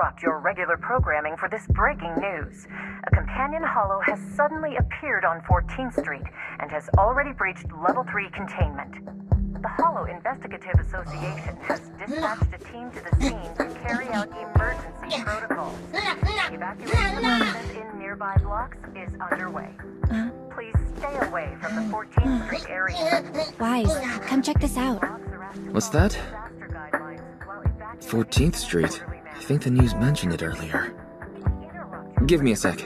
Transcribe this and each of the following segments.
interrupt your regular programming for this breaking news. A companion hollow has suddenly appeared on 14th Street and has already breached level 3 containment. The Hollow Investigative Association has dispatched a team to the scene to carry out emergency protocols. Evacuation of residents in nearby blocks is underway. Please stay away from the 14th Street area. Wise, come check this out. What's that? 14th Street. I think the news mentioned it earlier. Give me a sec.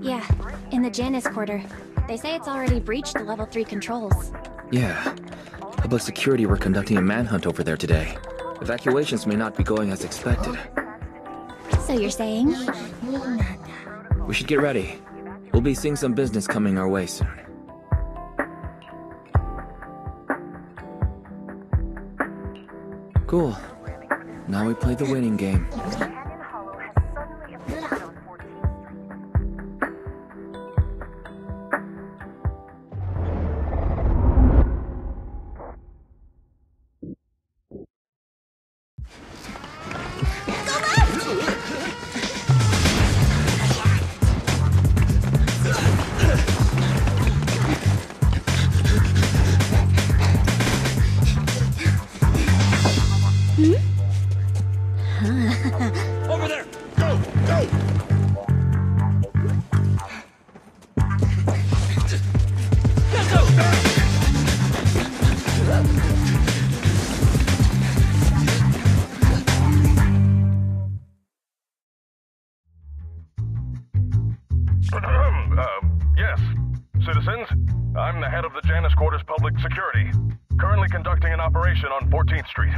Yeah, in the Janus quarter. They say it's already breached the level 3 controls. Yeah. Public security were conducting a manhunt over there today. Evacuations may not be going as expected. So you're saying? We should get ready. We'll be seeing some business coming our way soon. Cool. Now we play the winning game. Street.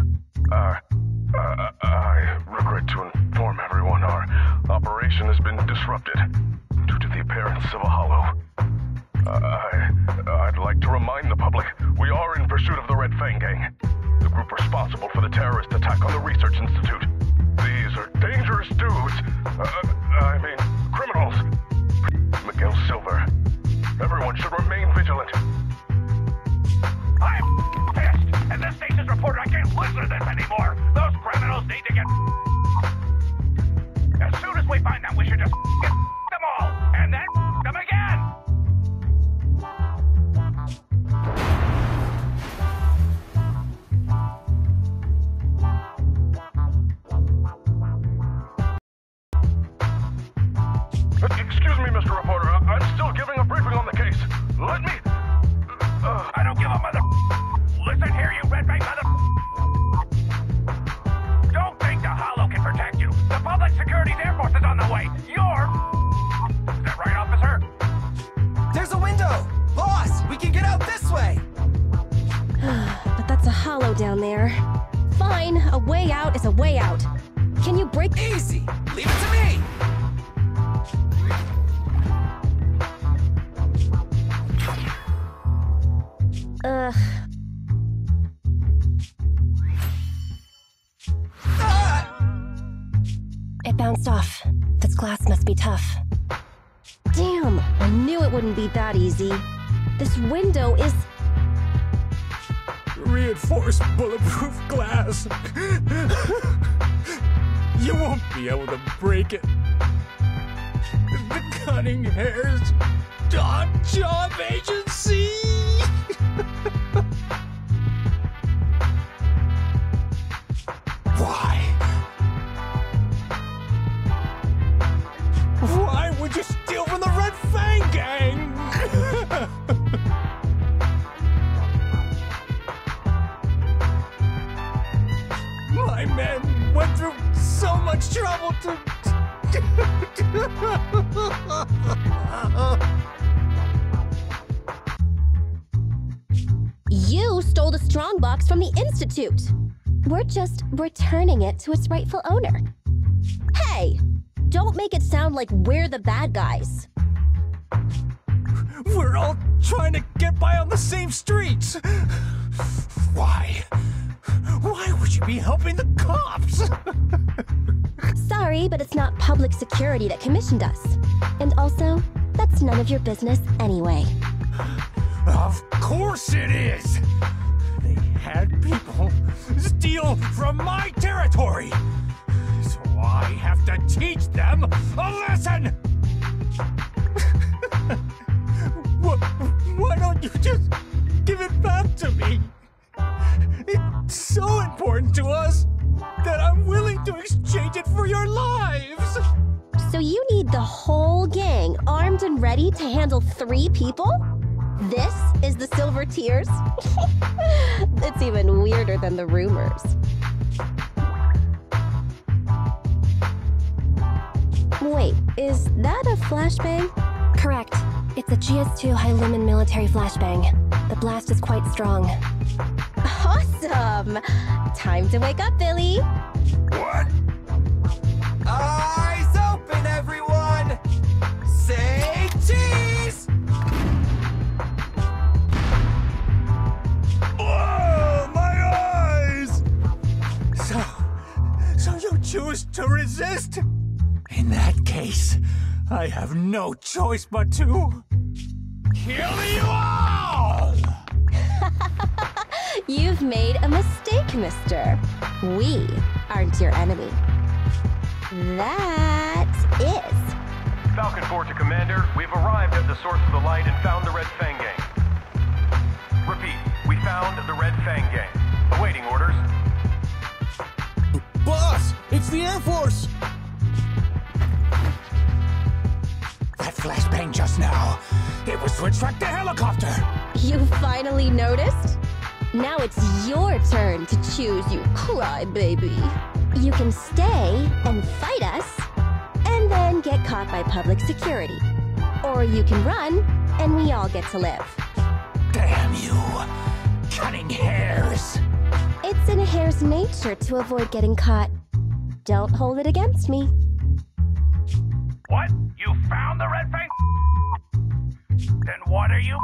Down there. Fine, a way out is a way out. Can you break Easy! Leave it to me! Ugh. It bounced off. This glass must be tough. Damn, I knew it wouldn't be that easy. This window is. Reinforced bulletproof glass. you won't be able to break it. The cunning hares. Dot job agency. Much trouble to. You stole the strongbox from the Institute. We're just returning it to its rightful owner. Hey! Don't make it sound like we're the bad guys. We're all trying to get by on the same streets. Why? Why would you be helping the cops? Sorry, but it's not public security that commissioned us. And also, that's none of your business anyway. Of course it is! They had people steal from my territory! So I have to teach them a lesson! Armed to handle three people? This is the Silver Tears? it's even weirder than the rumors. Wait, is that a flashbang? Correct. It's a GS2 high lumen military flashbang. The blast is quite strong. Awesome! Time to wake up, Billy. What? Choose to resist? In that case, I have no choice but to kill you all! You've made a mistake, mister. We aren't your enemy. That is. Falcon 4 to Commander, we've arrived at the source of the light and found the Red Fang Gang. Repeat, we found the Red Fang Gang. The Air Force! That flashbang just now, it was to attract the helicopter! You finally noticed? Now it's your turn to choose, you crybaby. You can stay and fight us, and then get caught by public security. Or you can run, and we all get to live. Damn you! Cunning Hares! It's in a hare's nature to avoid getting caught. Don't hold it against me. What? You found the red fang? Then what are you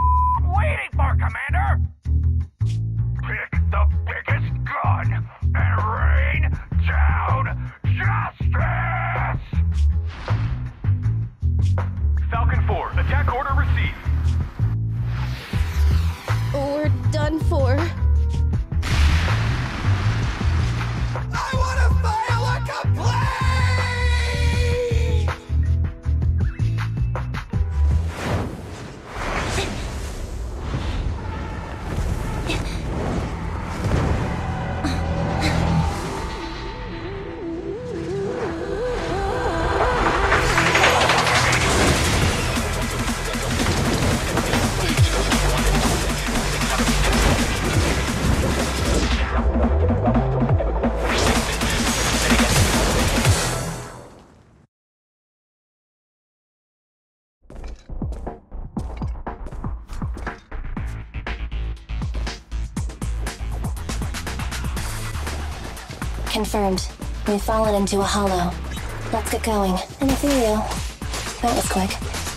waiting for, Commander? Confirmed. We've fallen into a hollow. Let's get going. An ethereal. That was quick.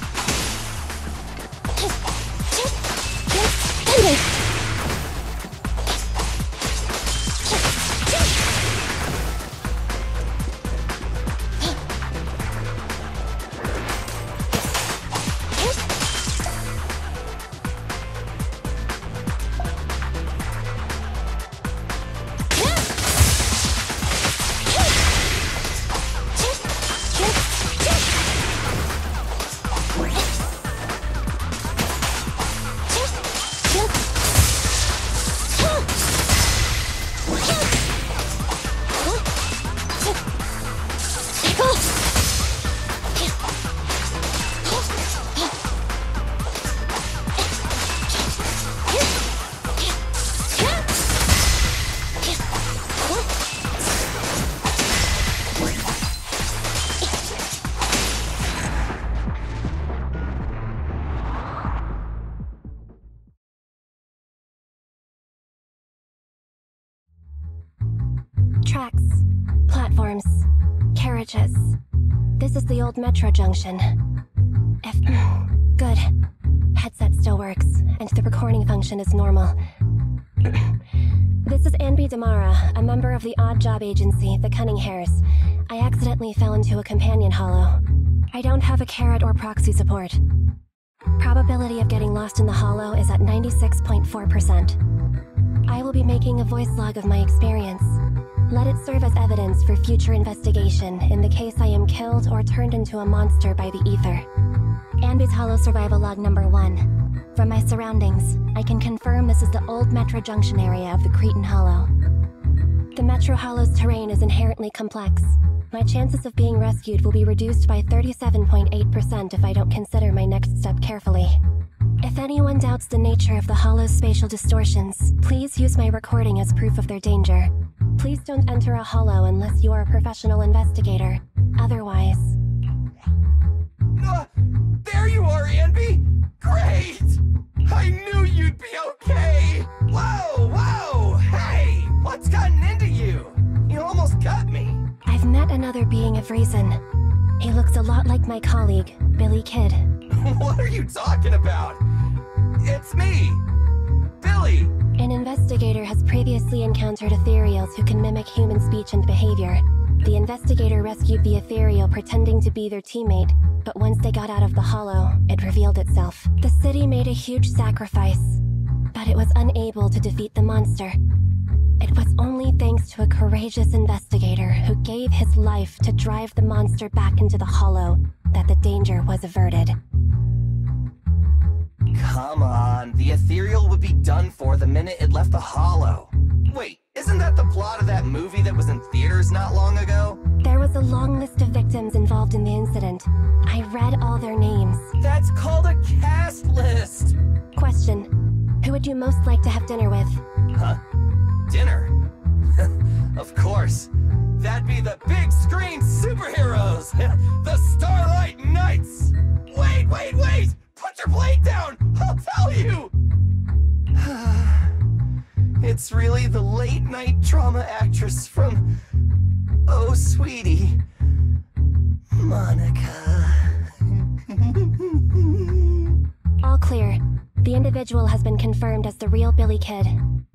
This is the old metro junction. If. Good. Headset still works, and the recording function is normal. this is Anby Damara, a member of the odd job agency, the Cunning Hares. I accidentally fell into a companion hollow. I don't have a carrot or proxy support. Probability of getting lost in the hollow is at 96.4%. I will be making a voice log of my experience. Let it serve as evidence for future investigation in the case I am killed or turned into a monster by the ether. Anby's Hollow Survival Log Number 1. From my surroundings, I can confirm this is the old Metro Junction area of the Cretan Hollow. The Metro Hollow's terrain is inherently complex. My chances of being rescued will be reduced by 37.8% if I don't consider my next step carefully. If anyone doubts the nature of the Hollow's spatial distortions, please use my recording as proof of their danger. Please don't enter a Hollow unless you are a professional investigator. Otherwise... Uh, there you are, Anby! Great! I knew you'd be okay! Whoa, whoa! Hey! What's gotten into you? You almost got me! I've met another being of reason. He looks a lot like my colleague, Billy Kid. what are you talking about? It's me! Billy! An investigator has previously encountered ethereals who can mimic human speech and behavior. The investigator rescued the ethereal pretending to be their teammate, but once they got out of the hollow, it revealed itself. The city made a huge sacrifice, but it was unable to defeat the monster. It was only thanks to a courageous investigator who gave his life to drive the monster back into the hollow that the danger was averted. Come on, the ethereal would be done for the minute it left the hollow. Wait, isn't that the plot of that movie that was in theaters not long ago? There was a long list of victims involved in the incident. I read all their names. That's called a cast list! Question Who would you most like to have dinner with? Huh? Dinner? of course. That'd be the big screen superheroes! the Starlight the late night drama actress from. Oh, sweetie. Monica. All clear. The individual has been confirmed as the real Billy Kid.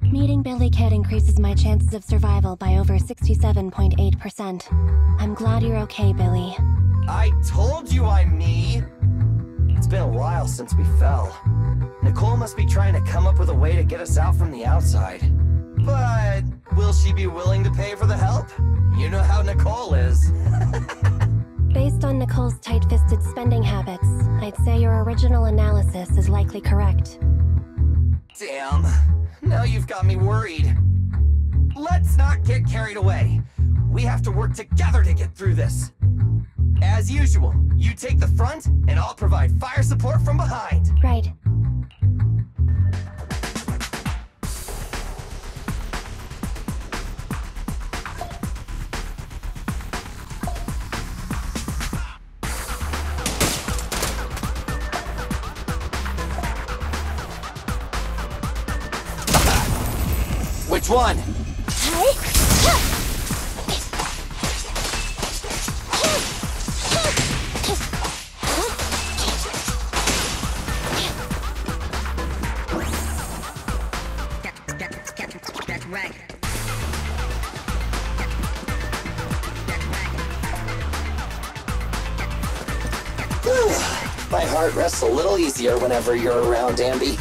Meeting Billy Kid increases my chances of survival by over 67.8%. I'm glad you're okay, Billy. I told you I'm me! It's been a while since we fell. Nicole must be trying to come up with a way to get us out from the outside. But will she be willing to pay for the help? You know how Nicole is. Based on Nicole's tight-fisted spending habits, I'd say your original analysis is likely correct. Damn. Now you've got me worried. Let's not get carried away. We have to work together to get through this. As usual, you take the front, and I'll provide fire support from behind. Right. Which one? My heart rests a little easier whenever you're around, Anby.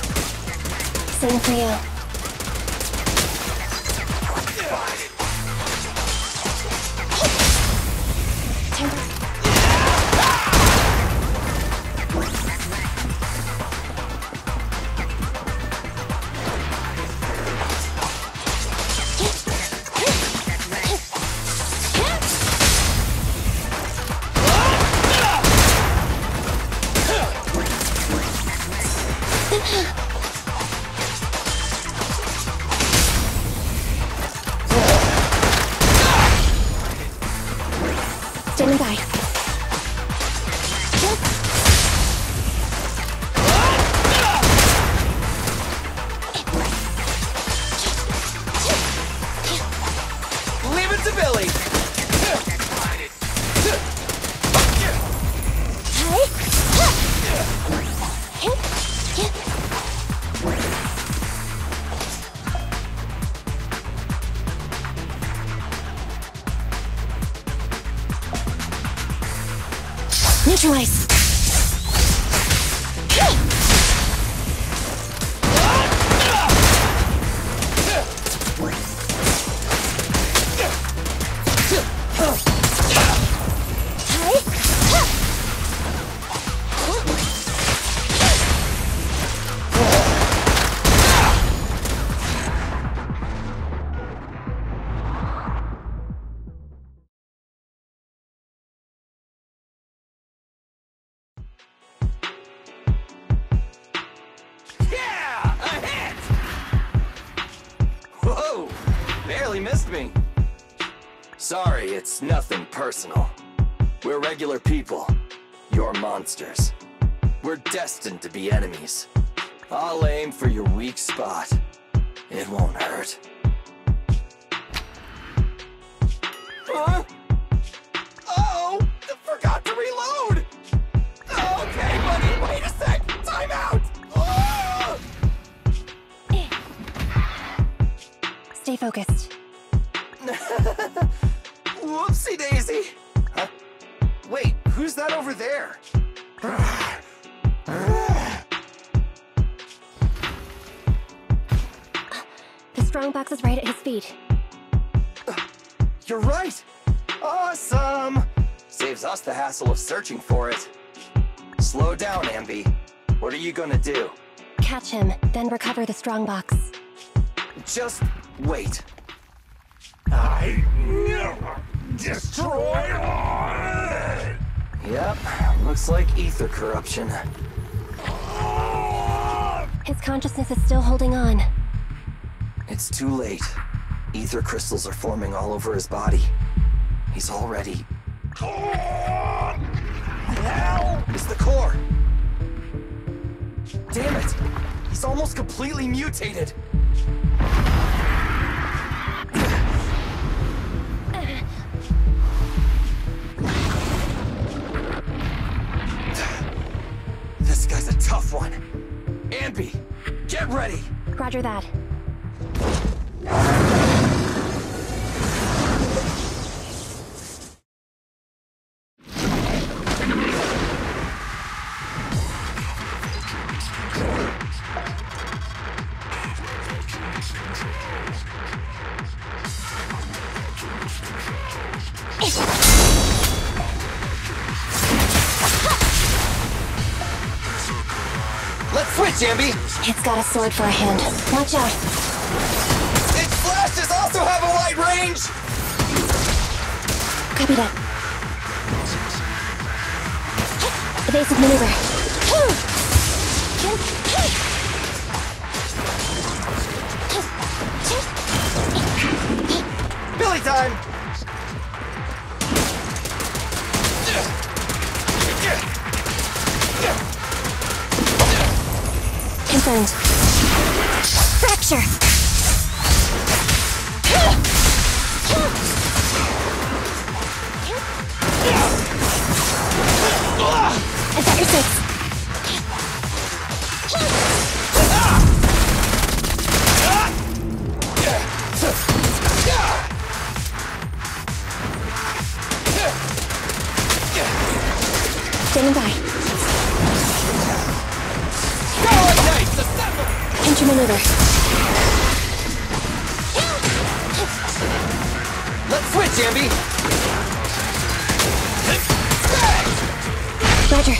Same for you. Neutralize. Me. Sorry, it's nothing personal. We're regular people. You're monsters. We're destined to be enemies. I'll aim for your weak spot. It won't hurt. Huh? Oh! Forgot to reload! Okay, buddy, wait a sec! Time out! Oh! Stay focused. Whoopsie daisy! Huh? Wait, who's that over there? The strongbox is right at his feet. You're right! Awesome! Saves us the hassle of searching for it. Slow down, Anby. What are you gonna do? Catch him, then recover the strongbox. Just wait. I never destroy all. Yep, looks like ether corruption. His consciousness is still holding on. It's too late. Ether crystals are forming all over his body. He's already. It's the core! Damn it! He's almost completely mutated! Get ready! Roger that. Let's! It's got a sword for a hand. Watch out. Its flashes also have a wide range! Copy that. Evasive maneuver. Billy time! Confirmed. Fracture. Assemble! Enter maneuver. Let's switch, Anby! Roger.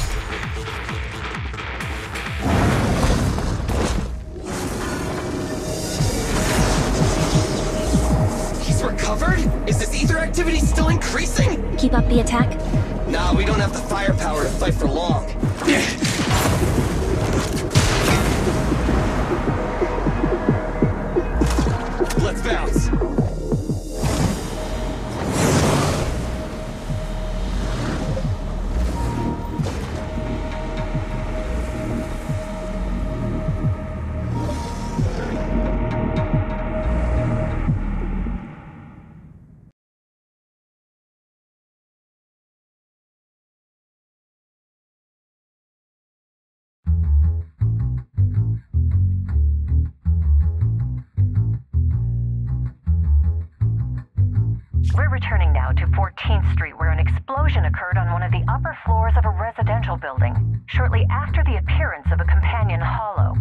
He's recovered? Is this ether activity still increasing? Keep up the attack. Nah, we don't have the firepower to fight for long. Let's bounce. Now to 14th Street, where an explosion occurred on one of the upper floors of a residential building, shortly after the appearance of a companion hollow.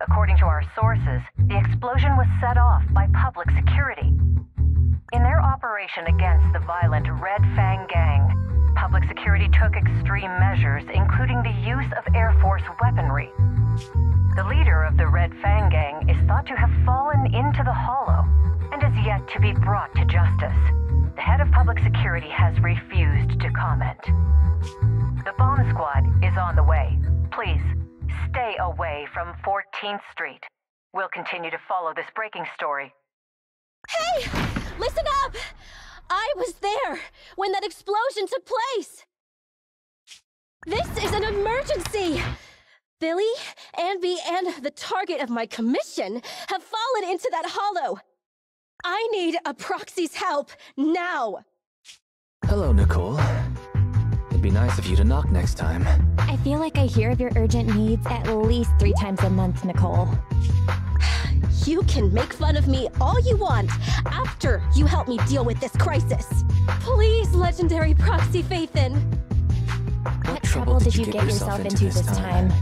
According to our sources, the explosion was set off by public security. In their operation against the violent Red Fang Gang, public security took extreme measures, including the use of Air Force weaponry. The leader of the Red Fang Gang is thought to have fallen into the hollow yet to be brought to justice. The head of public security has refused to comment. The bomb squad is on the way. Please, stay away from 14th Street. We'll continue to follow this breaking story. Hey! Listen up! I was there when that explosion took place! This is an emergency! Billy, Anby, and the target of my commission have fallen into that hollow! I need a proxy's help now! Hello, Nicole. It'd be nice of you to knock next time. I feel like I hear of your urgent needs at least three times a month, Nicole. You can make fun of me all you want after you help me deal with this crisis. Please, legendary proxy Phaethon. What, trouble did you get yourself into this time?